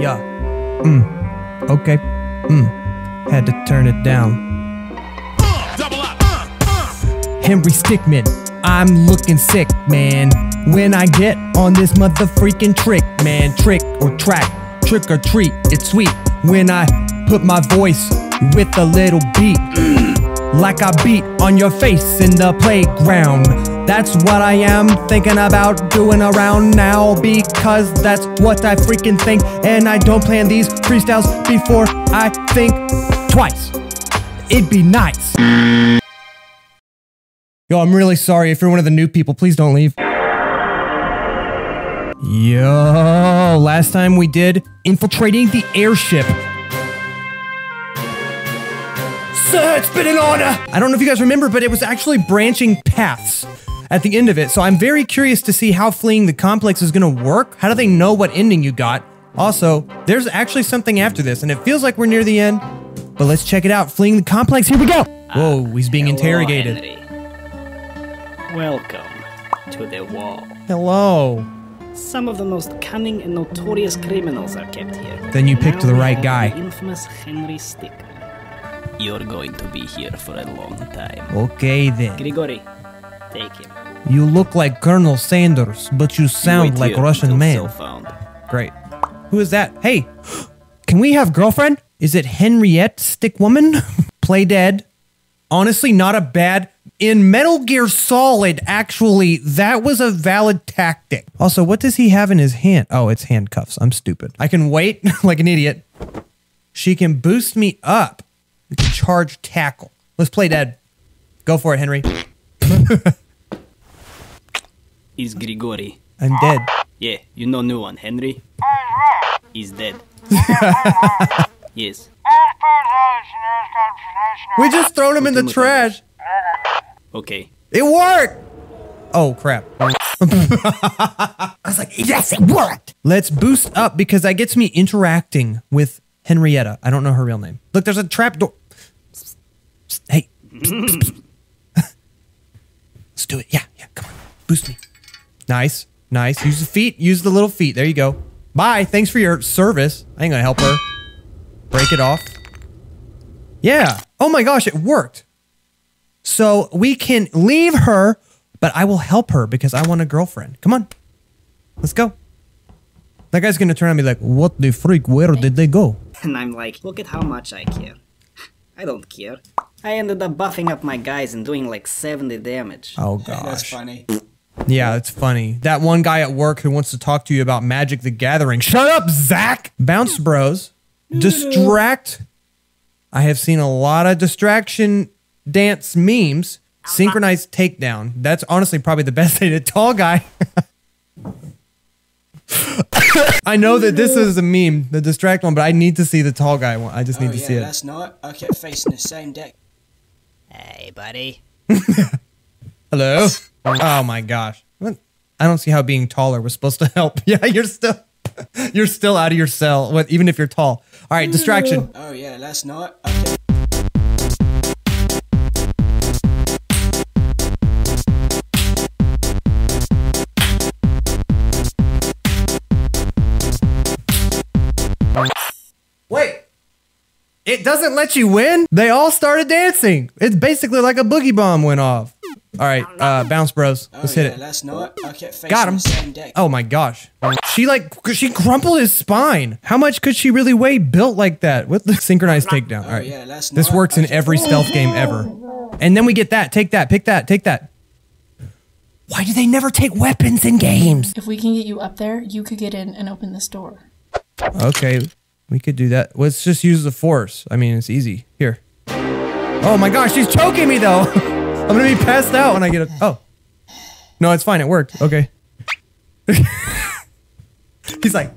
Yeah. Mm. Okay. Mm. Had to turn it down. Henry Stickmin. I'm looking sick, man. When I get on this mother freaking trick, man. Trick or track, trick or treat. It's sweet when I put my voice with a little beat. Like I beat on your face in the playground. That's what I am thinking about doing around now because that's what I freaking think. And I don't plan these freestyles before I think twice. It'd be nice. Yo, I'm really sorry if you're one of the new people. Please don't leave. Yo, last time we did infiltrating the airship. Sir, it's been an honor. I don't know if you guys remember, but it was actually branching paths at the end of it. So I'm very curious to see how fleeing the complex is going to work. How do they know what ending you got? Also, there's actually something after this, and it feels like we're near the end. But let's check it out. Fleeing the complex. Here we go. Whoa, ah, he's being Hello, interrogated. Henry. Welcome to the wall. Hello. Some of the most cunning and notorious criminals are kept here. Then you picked Now the we right have guy. The infamous Henry Stickmin. You're going to be here for a long time. Okay then. Grigori, take him. You look like Colonel Sanders, but you sound like Russian man. Great. Who is that? Hey, can we have girlfriend? Is it Henriette Stickwoman? Play dead. Honestly, not a bad. In Metal Gear Solid, actually, that was a valid tactic. Also, what does he have in his hand? Oh, it's handcuffs. I'm stupid. I can wait like an idiot. She can boost me up. We can charge tackle. Let's play dead. Go for it, Henry. Is Grigori. I'm dead. Yeah, you know new one, Henry. He's dead. yes. We just thrown him in the him trash. Okay. It worked. Oh crap. I was like, yes, it worked. Let's boost up because that gets me interacting with Henrietta. I don't know her real name. Look, there's a trap door. Hey. Let's do it. Yeah, yeah, come on. Boost me. Nice. Nice. Use the feet. Use the little feet. There you go. Bye. Thanks for your service. I ain't gonna help her. Break it off. Yeah. Oh my gosh, it worked. So we can leave her, but I will help her because I want a girlfriend. Come on. Let's go. That guy's gonna turn on me like, what the freak? Where did they go? And I'm like, look at how much I care. I don't care. I ended up buffing up my guys and doing like 70 damage. Oh god. That's funny. Yeah, it's funny. That one guy at work who wants to talk to you about Magic the Gathering. Shut up, Zach! Bounce Bros. Distract. I have seen a lot of distraction dance memes. Synchronized takedown. That's honestly probably the best thing. A tall guy. I know that this is a meme, the distract one, but I need to see the tall guy one. I just need Oh to yeah, see it. last night I kept facing the same deck. Hey, buddy. Hello? Oh my gosh. I don't see how being taller was supposed to help. Yeah, you're still you're still out of your cell, what even if you're tall. All right, distraction. Oh yeah, last night kept Wait. It doesn't let you win? They all started dancing. It's basically like a boogie bomb went off. All right, uh bounce bros. Oh Let's yeah, hit it. last night I kept facing Got him. the same deck. Oh my gosh. She like she crumpled his spine. How much could she really weigh built like that? With the synchronized takedown. All right. yeah, last this works I in every stealth game ever. And then we get that. Take that. Pick that. Take that. Why do they never take weapons in games? If we can get you up there, you could get in and open this door. Okay, we could do that. Let's just use the force. I mean, it's easy. Here. Oh my gosh, she's choking me though. I'm gonna be passed out when I get a. Oh. No, it's fine. It worked. Okay. He's like.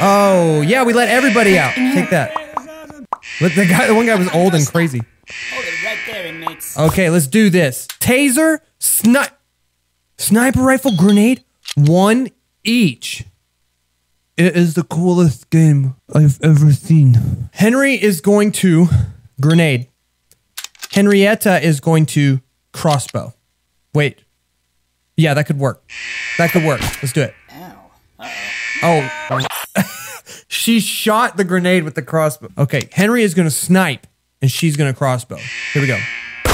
Oh yeah, we let everybody out. Take that. But the guy, the one guy was old and crazy. It. Okay, let's do this. Taser, sni- sniper rifle, grenade, one each. It is the coolest game I've ever seen. Henry is going to grenade. Henrietta is going to crossbow. Wait. Yeah, that could work. That could work. Let's do it. Ow. Oh. She shot the grenade with the crossbow. Okay, Henry is gonna snipe and she's gonna crossbow. Here we go.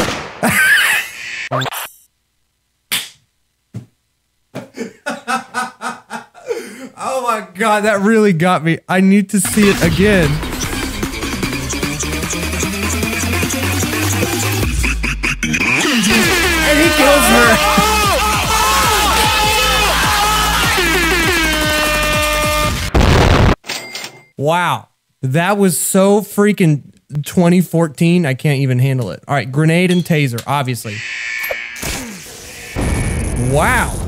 oh my god, that really got me. I need to see it again. Wow. That was so freaking 2014. I can't even handle it. All right, grenade and taser, obviously. Wow.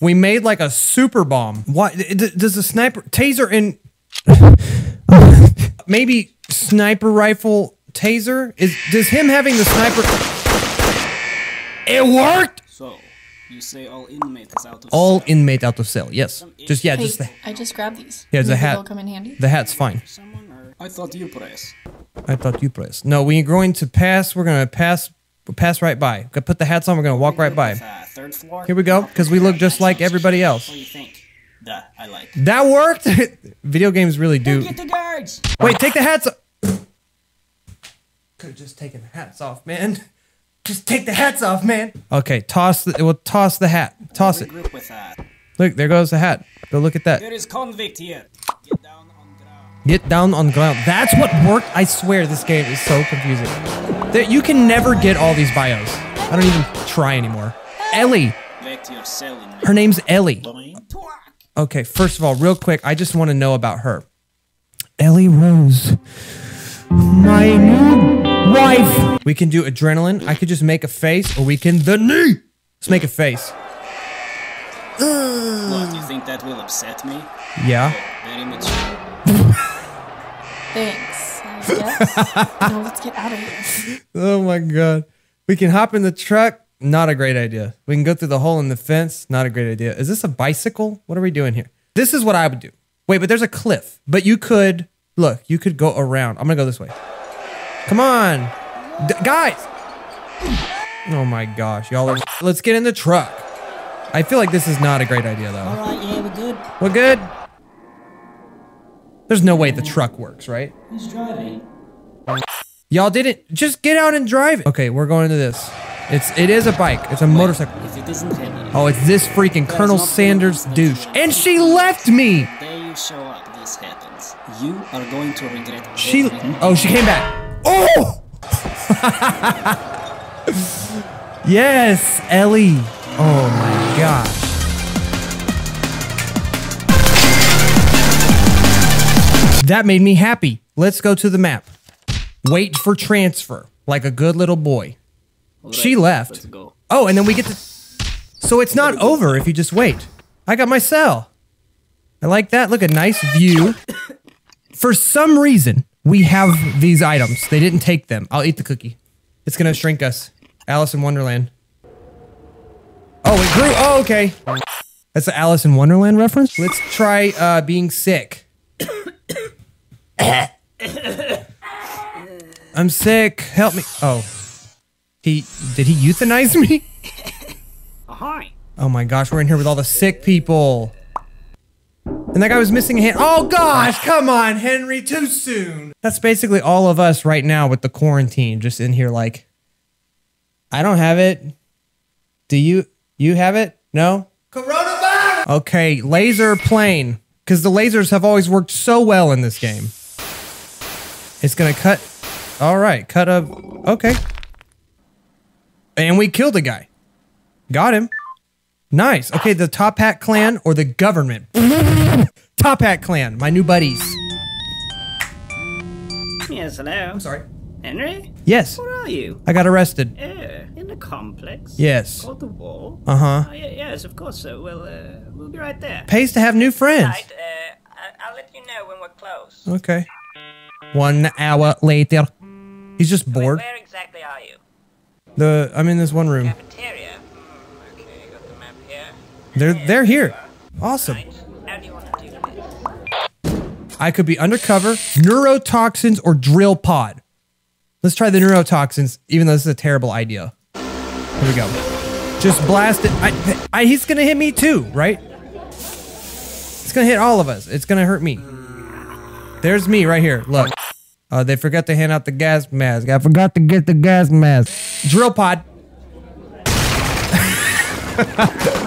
We made like a super bomb. What does the sniper taser and maybe sniper rifle taser is does him having the sniper It worked. So, you say all inmates out of All cell. inmate out of cell. Yes. Just yeah, Hey, just the I just grabbed these. Yeah, it's a hat. Come in handy. the hat's fine. I thought you press. I thought you pressed. No, we're going to pass. We're gonna pass. Pass right by. Gonna put the hats on. We're gonna walk right by. Uh, third floor. Here we go, because we look just like everybody else. What do you think? Duh, I like. That worked. Video games really do. Get the guards. Wait, take the hats. Could have just taken the hats off, man. Just take the hats off, man. Okay, toss. The, we'll toss the hat. Toss it. Regroup with that. Look, there goes the hat. Go look at that. There is convict here. Get down on ground. Get down on ground. That's what worked. I swear this game is so confusing. There, you can never get all these bios. I don't even try anymore. Ellie. Back to your cell in Her name's Ellie. Okay, first of all, real quick, I just want to know about her. Ellie Rose. My new wife. We can do adrenaline. I could just make a face, or we can the knee. Let's make a face. What, you think that will upset me? Yeah. Oh, very much. Thanks. I guess. no, let's get out of here. Oh my god. We can hop in the truck. Not a great idea. We can go through the hole in the fence. Not a great idea. Is this a bicycle? What are we doing here? This is what I would do. Wait, but there's a cliff. But you could look. You could go around. I'm gonna go this way. Come on, D- guys. Oh my gosh, y'all are. Let's get in the truck. I feel like this is not a great idea though. Alright, yeah, we're good. We're good. There's no way the truck works, right? Who's driving? Y'all didn't just get out and drive it. Okay, we're going to this. It's it is a bike. It's a motorcycle. If it isn't heavy, Oh, it's this freaking Colonel Sanders douche. And she left me. day you show up, this happens. You are going to regret She everything. Oh, she came back. Oh! yes, Ellie. Oh my gosh. That made me happy. Let's go to the map. Wait for transfer like a good little boy. She left. Let's go. Oh, and then we get to. So it's not over if you just wait. I got my cell. I like that. Look, a nice view. For some reason, we have these items. They didn't take them. I'll eat the cookie. It's gonna shrink us. Alice in Wonderland. Oh, it grew. Oh, okay. That's the Alice in Wonderland reference. Let's try uh, being sick. I'm sick. Help me. Oh. He did he euthanize me? Ahoy! Oh my gosh, we're in here with all the sick people. And that guy was missing a hand. Oh gosh, come on, Henry, too soon. That's basically all of us right now with the quarantine, just in here like, I don't have it. Do you? You have it? No? Coronavirus! Okay, laser plane. Because the lasers have always worked so well in this game. It's gonna cut. All right, cut a. Okay. And we killed a guy. Got him. Nice. Okay, the Toppat Clan or the government? Toppat Clan, my new buddies. Yes, hello. I'm sorry. Henry? Yes, Where are you? I got arrested. Uh, in the complex? Yes. Called the wall? Uh huh. Oh, yeah, yes, of course, sir. We'll, uh, we'll be right there. Pays to have new friends. Right, uh, I'll let you know when we're close. Okay. One hour later. He's just bored. Where exactly are you? The I'm in this one room. Cafeteria? Hmm, okay, got the map here. They're they're here. Awesome. I could be undercover, neurotoxins, or drill pod. Let's try the neurotoxins, even though this is a terrible idea. Here we go. Just blast it. I, I, he's gonna hit me too, right? It's gonna hit all of us. It's gonna hurt me. There's me right here. Look. Uh, they forgot to hand out the gas mask. I forgot to get the gas mask. Drill pod.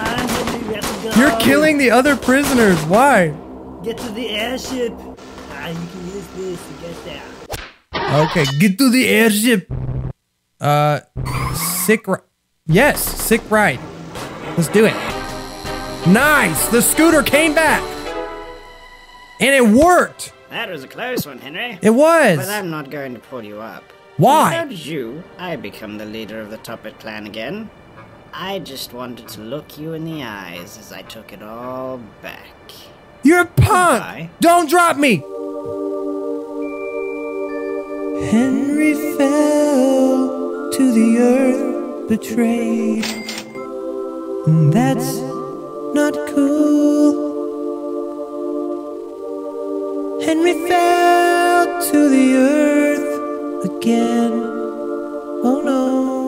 You're killing the other prisoners. Why? Get to the airship. Ah, you can use this to get there. Okay, get to the airship. Uh, sick. Ri- yes, sick ride. Let's do it. Nice. The scooter came back, and it worked. That was a close one, Henry. It was. But I'm not going to pull you up. Why? Without you, I become the leader of the Toppat clan again. I just wanted to look you in the eyes as I took it all back. You're a punk. Goodbye. Don't drop me. Henry fell to the earth, betrayed. And That's not cool. Henry fell to the earth again. Oh no.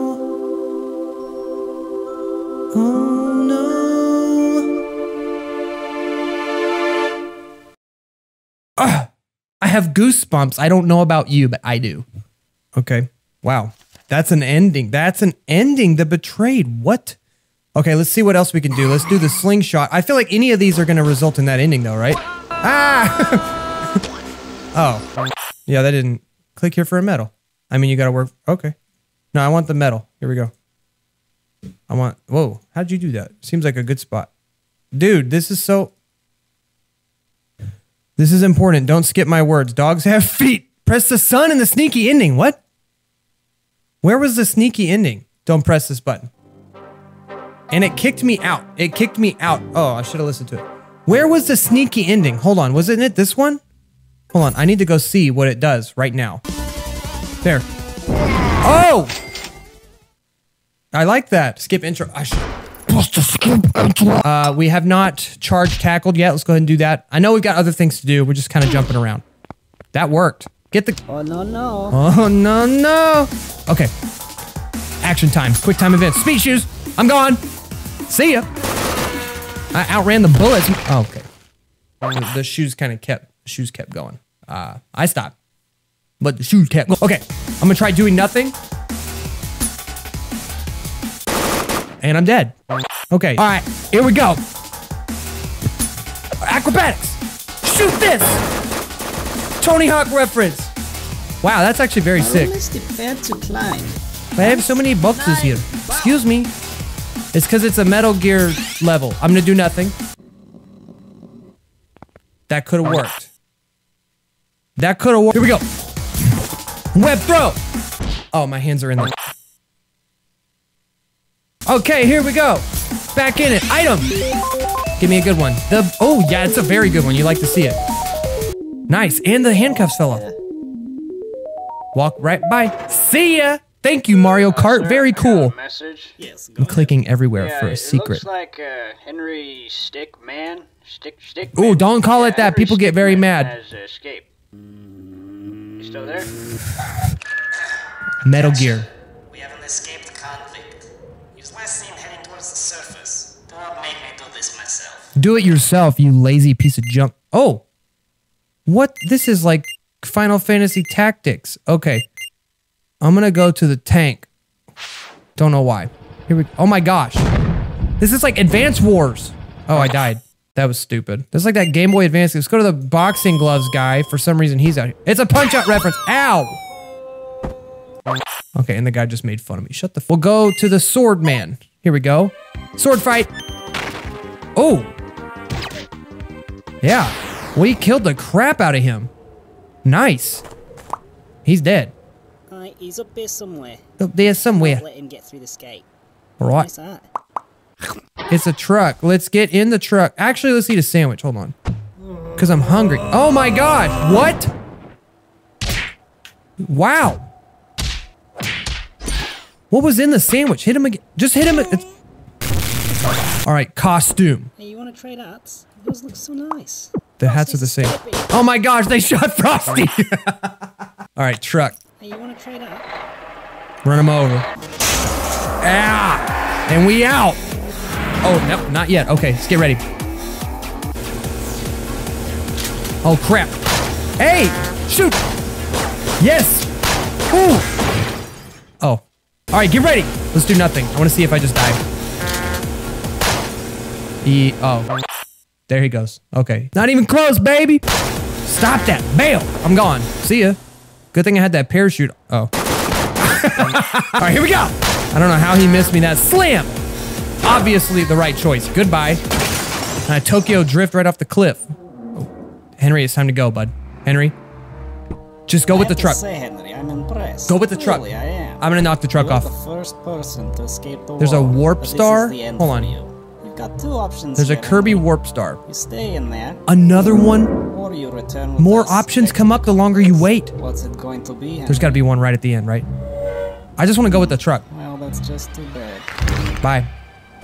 Oh no. Ugh, I have goosebumps. I don't know about you, but I do. Okay. Wow. That's an ending. That's an ending. The betrayed. What? Okay, let's see what else we can do. Let's do the slingshot. I feel like any of these are going to result in that ending, though, right? Ah! oh. Yeah, that didn't. Click here for a medal. I mean, you got to work. Okay. No, I want the medal. Here we go. I want. Whoa. How'd you do that? Seems like a good spot. Dude, this is so. This is important. Don't skip my words. Dogs have feet. Press the sun in the sneaky ending. What? Where was the sneaky ending? Don't press this button. And it kicked me out. It kicked me out. Oh, I should have listened to it. Where was the sneaky ending? Hold on. Wasn't it this one? Hold on. I need to go see what it does right now. There. Oh! I like that. Skip intro. I should. Uh, we have not charge tackled yet. Let's go ahead and do that. I know we've got other things to do. We're just kind of jumping around. That worked. Get the. Oh no no. Oh no no. Okay. Action time. Quick time events. Speed shoes. I'm gone. See ya. I outran the bullets. Oh, okay. The, shoes kind of kept. Shoes kept going. Uh, I stopped, but the shoes kept. Going. Okay. I'm gonna try doing nothing. And I'm dead. Okay. All right. Here we go. Acrobatics. Shoot this. Tony Hawk reference. Wow, that's actually very sick. to climb. I have so many boxes here. Excuse me. It's because it's a Metal Gear level. I'm gonna do nothing. That could have worked. That could have worked. Here we go. Web throw. Oh, my hands are in there. Okay, here we go. Back in it. Item. Give me a good one. The oh yeah, it's a very good one. You like to see it. Nice. And the handcuffs fell off. Walk right by. See ya. Thank you, Mario Kart. Very cool. Message. Yes, go I'm clicking everywhere Yeah, for a it secret. looks like uh, Henry Stickman. Stick Stick. Ooh, don't call it that. People get very mad. Has escaped. You still there? Metal Gear. We have an escaped convict. He was last seen heading towards the surface. Do not make me do this myself. Do it yourself, you lazy piece of junk. Oh. What? This is like Final Fantasy Tactics. Okay. I'm going to go to the tank. Don't know why. Here we Oh my gosh. This is like Advance Wars. Oh, I died. That was stupid. That's like that Game Boy Advance. Let's go to the boxing gloves guy. For some reason, he's out here. It's a punch out reference. Ow. Okay, and the guy just made fun of me. Shut the. We'll go to the sword man. Here we go. Sword fight. Oh. Yeah. We killed the crap out of him. Nice. He's dead. He's up there somewhere. Up there somewhere. Let him get through this gate. All right. Nice. It's a truck. Let's get in the truck. Actually, let's eat a sandwich. Hold on. Because I'm hungry. Oh my god. What? Wow. What was in the sandwich? Hit him again. Just hit him. All right, costume. Hey, you want to trade hats? Those look so nice. The hats are the same. Oh my gosh, they shot Frosty. All right, truck. Hey, you want to trade hat? Run him over. Ah! And we out. Oh, no, not yet. Okay, let's get ready. Oh, crap. Hey! Shoot! Yes! Ooh! Oh. Alright, get ready! Let's do nothing. I want to see if I just die. E oh. There he goes. Okay. Not even close, baby! Stop that! Bail! I'm gone. See ya. Good thing I had that parachute. Oh. Alright, here we go! I don't know how he missed me that. Slam! Obviously the right choice. Goodbye. And I Tokyo drift right off the cliff. Oh. Henry, it's time to go, bud. Henry. Just go I with the truck. say, Henry, I'm impressed. Go with the truck. Really, I am. I'm gonna knock the truck You're off. the first person to escape the There's a warp but this is star? Hold on. You. Got two options. There's a Kirby Henry. warp star. You stay in there, Another one? or you return with More options come up the longer you wait. What's it going to be? There's gotta be one right at the end, right? I just wanna go with the truck. Well, that's just too bad. Bye.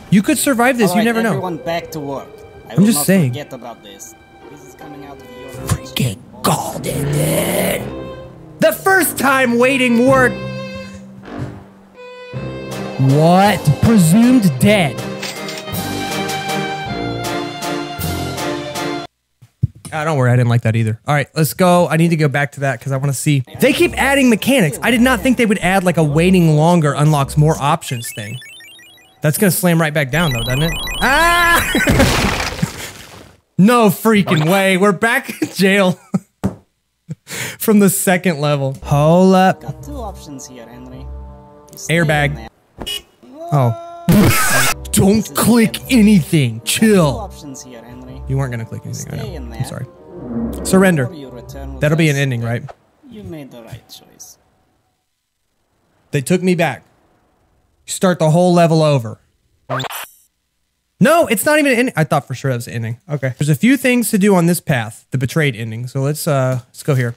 You could survive this, you Alright, never know. everyone back to work. I I'm just saying. Forget about this. This is coming out of your Freaking golden, dude. The first time waiting worked. What? Presumed dead. Ah, don't worry, I didn't like that either. All right, let's go. I need to go back to that because I want to see. They keep adding mechanics. I did not think they would add like a waiting longer unlocks more options thing. That's gonna slam right back down though, doesn't it? Ah! no freaking way. We're back in jail. From the second level. Hold up. Got two options here, Henry. Airbag. Oh. Don't click anything. Two Chill. Options here, Henry. You weren't gonna click anything. I Stay in know. there. I'm sorry. Surrender. Or you return with That'll be an ending, right? You made the right choice. They took me back. Start the whole level over. No, it's not even an ending. I thought for sure that was an ending. Okay. There's a few things to do on this path, the betrayed ending. So let's uh let's go here.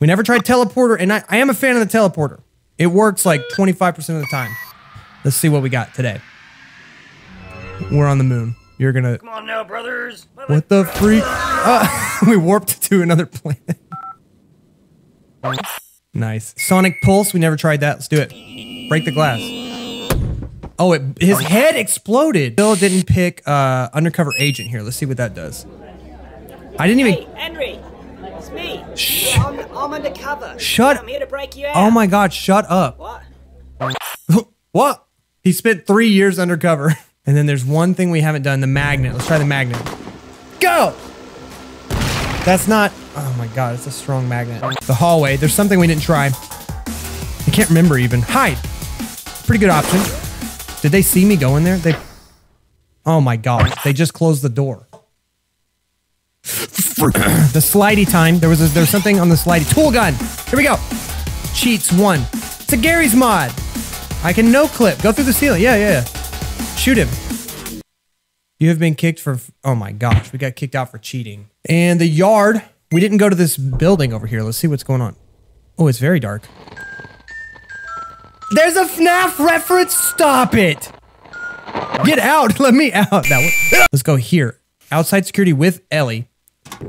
We never tried teleporter, and I, I am a fan of the teleporter. It works like 25% of the time. Let's see what we got today. We're on the moon. You're gonna Come on now, brothers. What the freak? Uh, we warped to another planet. nice. Sonic Pulse. We never tried that. Let's do it. Break the glass. Oh, it, his head exploded. Bill didn't pick uh, Undercover Agent here. Let's see what that does. I didn't even. Hey, Henry! It's me! Shh. I'm, I'm undercover. Shut- I'm here to break you out. Oh my god, shut up. What? what? He spent three years undercover. And then there's one thing we haven't done the magnet. Let's try the magnet. Go! That's not. Oh my god, it's a strong magnet. The hallway. There's something we didn't try. I can't remember even. Hide. Pretty good option. Did they see me go in there? They. Oh my god. They just closed the door. the slidey time. There was a, there was something on the slidey tool gun. Here we go. Cheats one. It's a Garry's Mod. I can no clip. Go through the ceiling. Yeah, yeah. yeah. Shoot him. You have been kicked for. Oh my gosh, we got kicked out for cheating. And the yard. We didn't go to this building over here. Let's see what's going on. Oh, it's very dark. There's a FNAF reference. Stop it. Get out. Let me out. That one. Let's go here. Outside security with Ellie.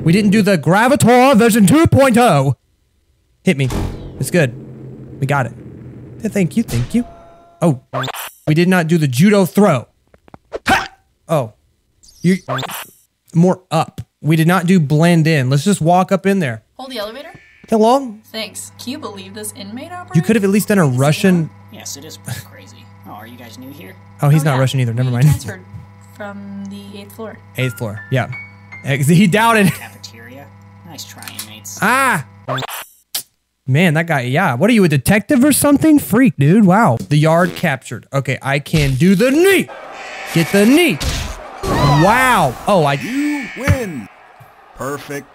We didn't do the Gravatar version 2.0. Hit me. It's good. We got it. Thank you. Thank you. Oh. We did not do the judo throw. Ha! Oh. You more up. We did not do blend in. Let's just walk up in there. Hold the elevator? Hello? Thanks. Can you believe this inmate operator? You could have at least done a Russian. Yes, it is pretty crazy. Oh, are you guys new here? Oh, he's Oh, not yeah. Russian either. Never We mind. transferred from the eighth floor. Eighth floor. Yeah. Ex- He doubted. Cafeteria. Nice trying, mates. Ah! Man, that guy, yeah. What are you, a detective or something? Freak, dude. Wow. The yard captured. Okay, I can do the knee. Get the knee. Wow. Oh, I. You win. Perfect.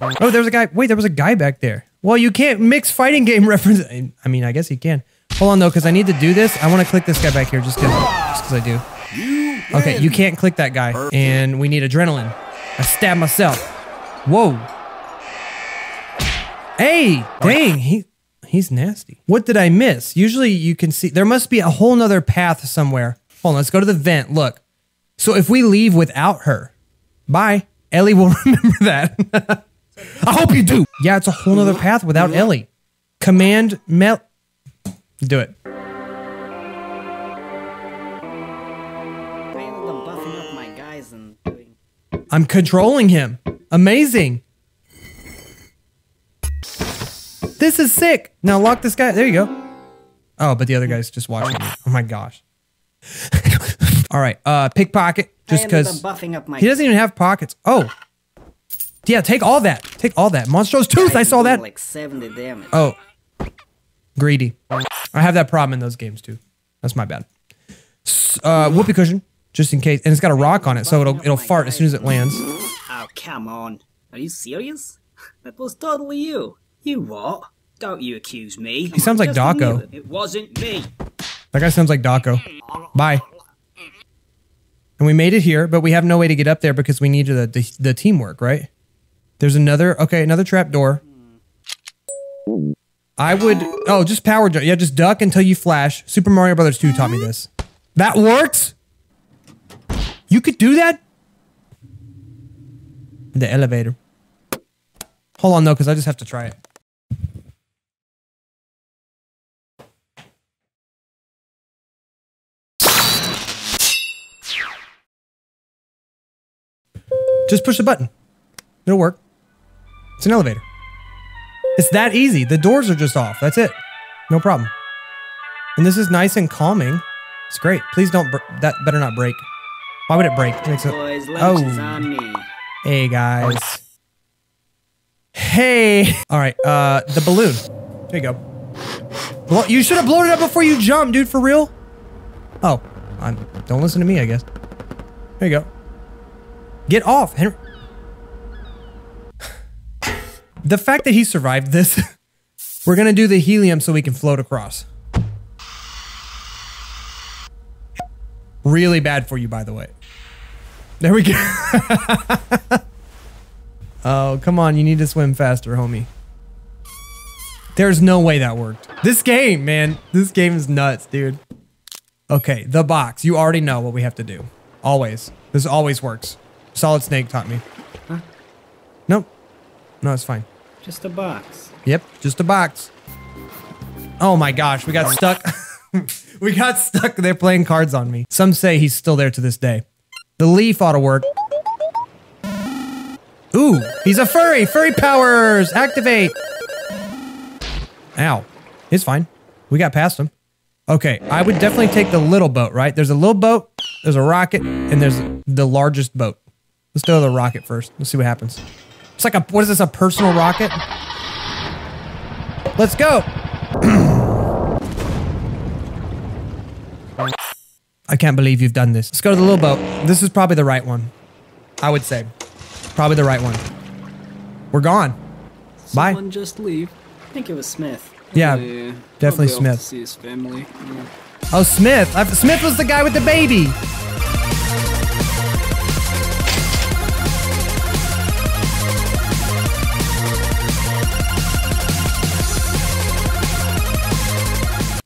Oh, there's a guy. Wait, there was a guy back there. Well, you can't mix fighting game reference. I mean, I guess he can. Hold on though, because I need to do this. I want to click this guy back here just because just 'cause I do. You Okay, you can't click that guy. And we need adrenaline. I stabbed myself. Whoa. Hey, oh, dang, he he's nasty. What did I miss? Usually you can see there must be a whole nother path somewhere. Hold on, let's go to the vent. Look. So if we leave without her, bye. Ellie will remember that. I hope you do. Yeah, it's a whole nother path without Ellie. Command Mel. Do it. I ended up buffing up my guys and doing. I'm controlling him. Amazing. This is sick. Now lock this guy. There you go. Oh, but the other guy's just watching me. Oh my gosh. All right. Uh, pickpocket. Just because buffing up my he doesn't even have pockets. Oh. Yeah, take all that. Take all that. Monstrous tooth. I guys saw that. Like 70 damage. Oh. Greedy. I have that problem in those games too. That's my bad. Uh, whoopee cushion, just in case, and it's got a rock on it, so it'll it'll fart as soon as it lands. Oh, come on. Are you serious? That was totally you. You what? Don't you accuse me. He sounds like Daco. It wasn't me. That guy sounds like Daco. Bye. And we made it here, but we have no way to get up there because we need the, the, the teamwork, right? There's another, okay, another trap door. I would, oh, just power jump. Yeah, just duck until you flash. Super Mario Brothers 2 taught me this. That works? You could do that? The elevator. Hold on though, because I just have to try it. Just push the button. It'll work. It's an elevator. It's that easy. The doors are just off. That's it. No problem. And this is nice and calming. It's great. Please don't. Br- that better not break. Why would it break? It makes it- Boys, oh. Hey guys. Hey. All right. Uh, the balloon. There you go. Blow- you should have blown it up before you jumped, dude. For real. Oh, I'm, don't listen to me. I guess. There you go. Get off, Henry. The fact that he survived this. We're gonna do the helium so we can float across. Really bad for you, by the way. There we go. oh, come on. You need to swim faster, homie. There's no way that worked. This game, man. This game is nuts, dude. Okay, the box. You already know what we have to do. Always. This always works. Solid Snake taught me. Nope. No, it's fine. Just a box. Yep, just a box. Oh my gosh, we got stuck. we got stuck there playing cards on me. Some say he's still there to this day. The leaf ought to work. Ooh, he's a furry. Furry powers activate. Ow, it's fine. We got past him. Okay, I would definitely take the little boat, right? There's a little boat, there's a rocket, and there's the largest boat. Let's go to the rocket first. Let's see what happens. It's like a, what is this, a personal rocket? Let's go. I can't believe you've done this. Let's go to the little boat. This is probably the right one. I would say. Probably the right one. We're gone. Bye. Someone just leave. I think it was Smith. Yeah, Yeah, definitely Smith. See his family. Yeah. Oh, Smith. I, Smith was the guy with the baby.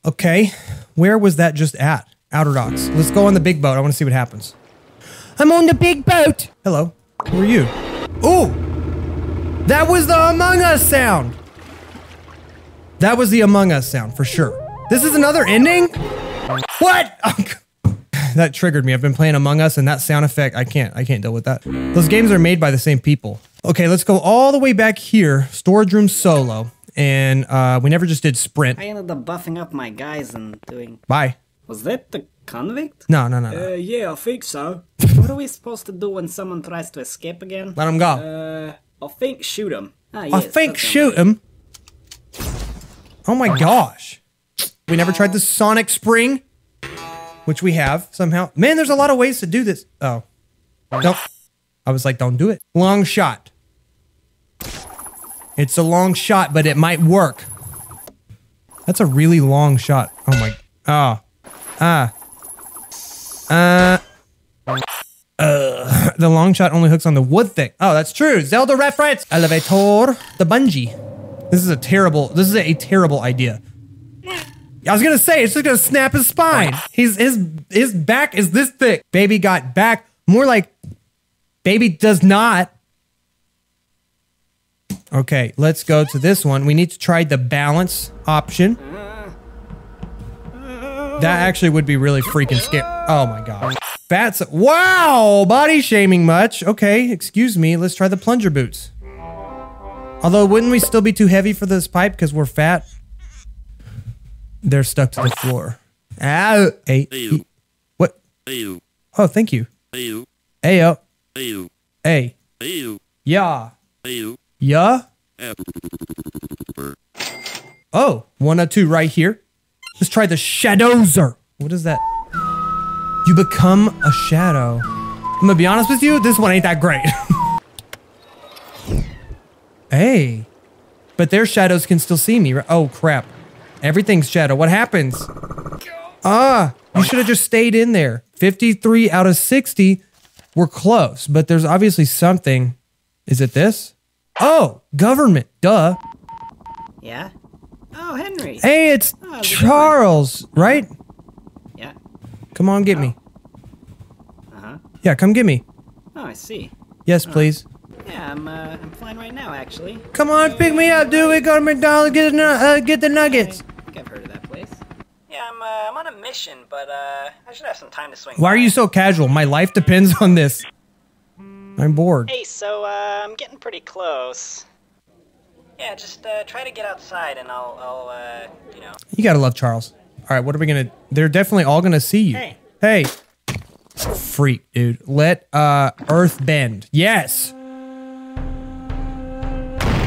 Okay, where was that just at? Outer Docks. Let's go on the big boat. I want to see what happens. I'm on the big boat. Hello. Who are you? Ooh, that was the Among Us sound. That was the Among Us sound for sure. This is another ending? What? that triggered me. I've been playing Among Us and that sound effect, I can't I can't deal with that. Those games are made by the same people. Okay, let's go all the way back here. Storage room solo. And uh we never just did sprint. I ended up buffing up my guys and doing. Bye. Was that the convict? No, no, no, no. Uh, yeah, I think so. what are we supposed to do when someone tries to escape again? Let him go. Uh, I think shoot him. Ah, I think that sounds shoot him. Oh my gosh. We never tried the Sonic Spring, which we have somehow. Man, there's a lot of ways to do this. Oh. Nope. I was like, don't do it. Long shot. It's a long shot, but it might work. That's a really long shot. Oh my. Oh. Ah. Uh. Uh, the long shot only hooks on the wood thing. Oh, that's true. Zelda reference. Elevator. The bungee. This is a terrible. This is a terrible idea. I was gonna say it's just gonna snap his spine. He's his his back is this thick. Baby got back. More like baby does not. Okay, let's go to this one. We need to try the balance option. That actually would be really freaking scary. Oh my god. That's wow, body shaming much. Okay, excuse me. Let's try the plunger boots. Although, wouldn't we still be too heavy for this pipe because we're fat? They're stuck to the floor. Ow. Hey. e- What? Oh, thank you. Ayo. Hey. Yeah. Yeah. Oh, one or two right here. Let's try the Shadowzer. What is that? You become a shadow. I'm gonna be honest with you, this one ain't that great. hey. But their shadows can still see me. Oh, crap. Everything's shadow. What happens? Ah, you should have just stayed in there. 53 out of 60. We're close, but there's obviously something. Is it this? Oh, government. Duh. Yeah? Oh, Henry. Hey, it's going? Charles, right? Yeah. Come on, get me. Uh-huh. Yeah, come get me. Oh, I see. Yes, please. Yeah, I'm, uh, I'm flying right now, actually. Come on, pick me up, dude. We go to McDonald's, get the, uh, get the nuggets. I think I've heard of that place. Yeah, I'm, uh, I'm on a mission, but, uh, I should have some time to swing Why are you so casual? My life depends on this. I'm bored. Hey, so, uh, I'm getting pretty close. Yeah, just, uh, try to get outside and I'll, I'll, uh, you know. You gotta love Charles. All right, what are we gonna? They're definitely all gonna see you. Hey. Hey. Freak, dude. Let uh Earth bend. Yes.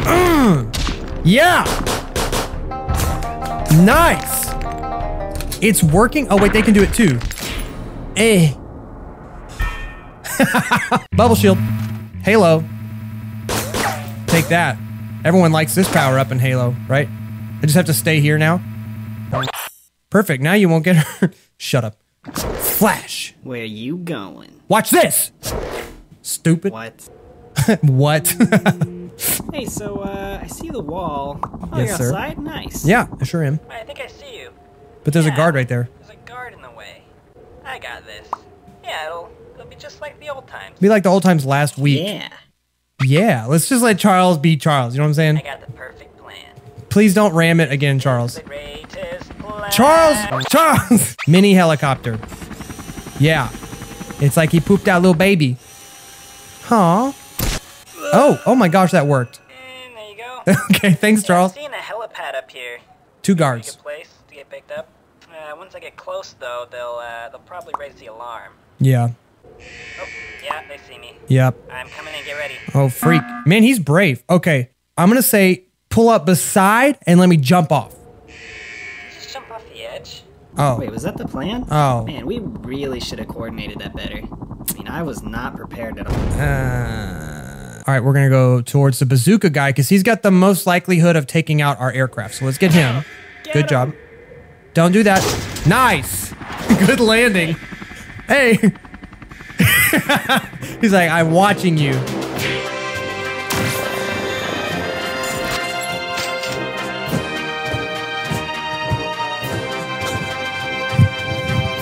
Mm. Yeah. Nice. It's working. Oh wait, they can do it too. Eh. Bubble shield. Halo. Take that. Everyone likes this power up in Halo, right? I just have to stay here now. Perfect. Now you won't get hurt. Shut up. Flash. Where are you going? Watch this. Stupid. What? what? Hey, so, uh, I see the wall. Oh, Yes, you're sir. outside? Nice. yeah, I sure am. I think I see you. But there's a guard right there. There's a guard in the way. I got this. Yeah, it'll, it'll be just like the old times. Be like the old times last week. Yeah. Yeah, let's just let Charles be Charles. You know what I'm saying? I got the perfect plan. Please don't ram it again, Charles. The plan. Charles! Charles! Mini helicopter. Yeah. It's like he pooped out a little baby. Huh? Oh, oh my gosh, that worked. And there you go. okay, thanks, Charles. Seeing a helipad up here. Two Pretty guards. good place to get picked up. Uh, once I get close, though, they'll uh, they'll probably raise the alarm. Yeah. Oh, yeah, they see me. Yep. I'm coming in. Get ready. Oh, freak. Man, he's brave. Okay. I'm going to say pull up beside and let me jump off. Just jump off the edge. Oh. Wait, was that the plan? Oh. Man, we really should have coordinated that better. I mean, I was not prepared at all. Uh, all right, we're going to go towards the bazooka guy because he's got the most likelihood of taking out our aircraft. So let's get him. Good job. Don't do that. Nice. Good landing. Hey. he's like, I'm watching you.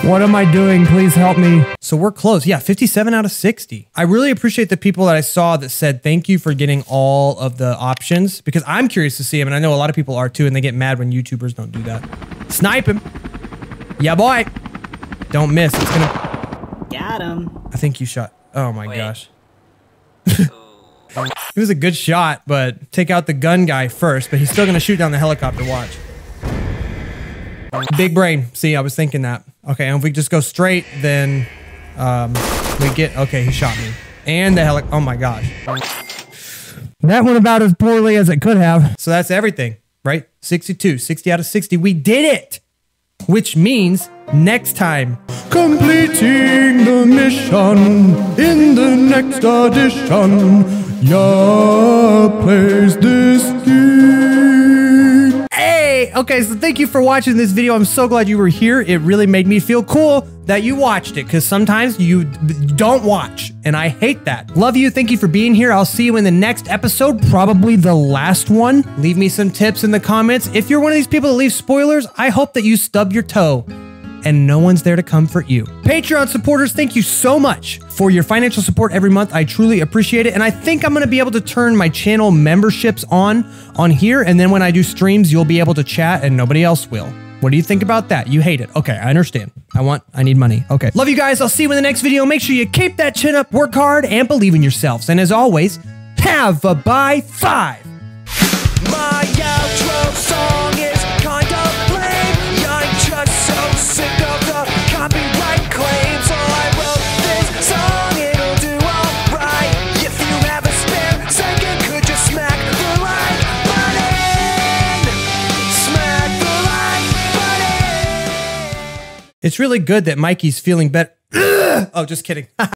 What am I doing? Please help me. So we're close. Yeah, 57 out of 60. I really appreciate the people that I saw that said thank you for getting all of the options because I'm curious to see them and I know a lot of people are too and they get mad when YouTubers don't do that. Snipe him. Yeah, boy. Don't miss. It's gonna. Got him. I think you shot. Oh my gosh. it was a good shot, but take out the gun guy first, but he's still gonna shoot down the helicopter. Watch. Big brain. See, I was thinking that. Okay, and if we just go straight, then um, we get. Okay, he shot me. And the heli. Oh my gosh. That went about as poorly as it could have. So that's everything, right? 62, 60 out of 60. We did it! Which means next time, completing the mission in the next edition. Yeah, plays this game. Hey, okay, so thank you for watching this video. I'm so glad you were here. It really made me feel cool that you watched it because sometimes you don't watch, and I hate that. Love you. Thank you for being here. I'll see you in the next episode, probably the last one. Leave me some tips in the comments. If you're one of these people that leave spoilers, I hope that you stub your toe and no one's there to comfort you. Patreon supporters, thank you so much for your financial support every month. I truly appreciate it. And I think I'm going to be able to turn my channel memberships on on here. And then when I do streams, you'll be able to chat and nobody else will. What do you think about that? You hate it. Okay, I understand. I want, I need money. Okay. Love you guys. I'll see you in the next video. Make sure you keep that chin up, work hard, and believe in yourselves. And as always, have a bye five. My outro song. It's really good that Mikey's feeling better. oh, just kidding.